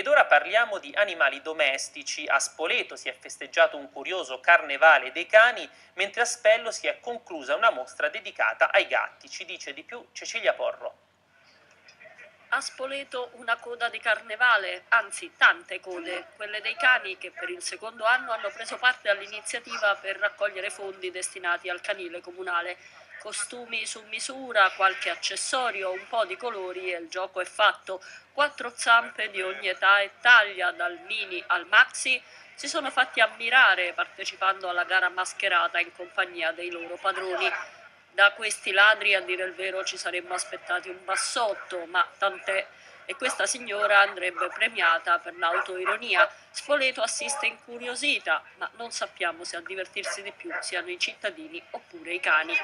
Ed ora parliamo di animali domestici. A Spoleto si è festeggiato un curioso carnevale dei cani, mentre a Spello si è conclusa una mostra dedicata ai gatti. Ci dice di più Cecilia Porro. A Spoleto una coda di carnevale, anzi tante code, quelle dei cani che per il secondo anno hanno preso parte all'iniziativa per raccogliere fondi destinati al canile comunale costumi su misura, qualche accessorio, un po' di colori e il gioco è fatto. Quattro zampe di ogni età e taglia, dal mini al maxi, si sono fatti ammirare partecipando alla gara mascherata in compagnia dei loro padroni. Da questi ladri, a dire il vero, ci saremmo aspettati un bassotto, ma tant'è e questa signora andrebbe premiata per l'autoironia. Spoleto assiste incuriosita, ma non sappiamo se a divertirsi di più siano i cittadini oppure i cani.